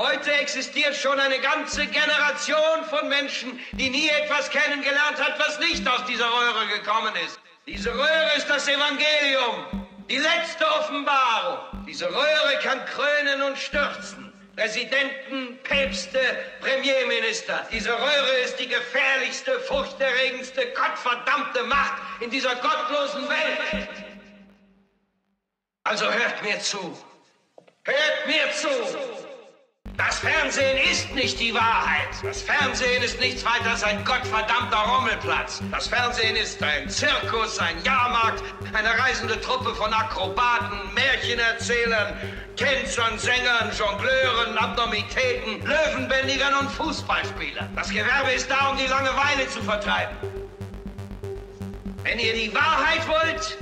Heute existiert schon eine ganze Generation von Menschen, die nie etwas kennengelernt hat, was nicht aus dieser Röhre gekommen ist. Diese Röhre ist das Evangelium, die letzte Offenbarung. Diese Röhre kann krönen und stürzen. Präsidenten, Päpste, Premierminister. Diese Röhre ist die gefährlichste, furchterregendste, gottverdammte Macht in dieser gottlosen Welt. Also hört mir zu. Hört mir zu. Das Fernsehen ist nicht die Wahrheit. Das Fernsehen ist nichts weiter als ein gottverdammter Rummelplatz. Das Fernsehen ist ein Zirkus, ein Jahrmarkt, eine reisende Truppe von Akrobaten, Märchenerzählern, Tänzern, Sängern, Jongleuren, Abnormitäten, Löwenbändigern und Fußballspielern. Das Gewerbe ist da, um die Langeweile zu vertreiben. Wenn ihr die Wahrheit wollt,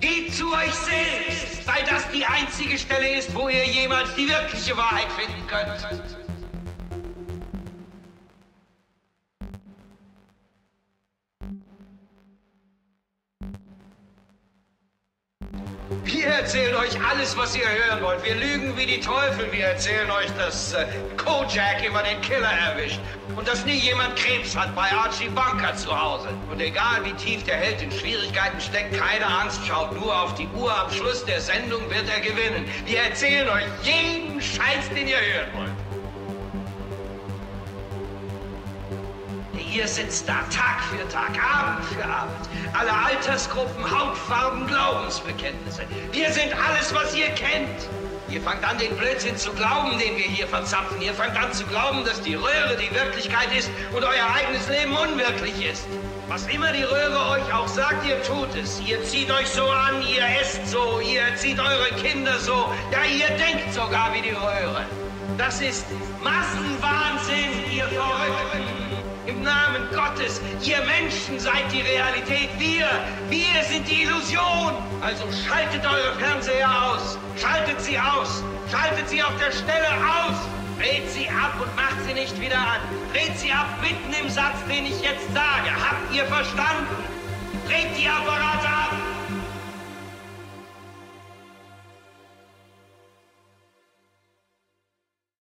Geht zu euch selbst, die einzige Stelle ist, wo ihr jemals die wirkliche Wahrheit finden könnt. Wir erzählen euch alles, was ihr hören wollt. Wir lügen wie die Teufel. Wir erzählen euch, dass äh, Kojak immer den Killer erwischt und dass nie jemand Krebs hat bei Archie Bunker zu Hause. Und egal wie tief der Held in Schwierigkeiten steckt, keine Angst, schaut nur auf die Uhr. Am Schluss der Sendung wird er gewinnen. Wir erzählen euch jeden Scheiß, den ihr hören wollt. Ihr sitzt da Tag für Tag, Abend für Abend. Alle Altersgruppen, Hautfarben, Glaubensbekenntnisse. Wir sind alles, was ihr kennt. Ihr fangt an, den Blödsinn zu glauben, den wir hier verzapfen. Ihr fangt an zu glauben, dass die Röhre die Wirklichkeit ist und euer eigenes Leben unwirklich ist. Was immer die Röhre euch auch sagt, ihr tut es. Ihr zieht euch so an, ihr esst so, ihr erzieht eure Kinder so. Ja, ihr denkt sogar wie die Röhre. Das ist Massenwahnsinn, Namen Gottes, ihr Menschen seid die Realität. Wir, wir sind die Illusion. Also schaltet eure Fernseher aus. Schaltet sie aus. Schaltet sie auf der Stelle aus. Dreht sie ab und macht sie nicht wieder an. Dreht sie ab mitten im Satz, den ich jetzt sage. Habt ihr verstanden?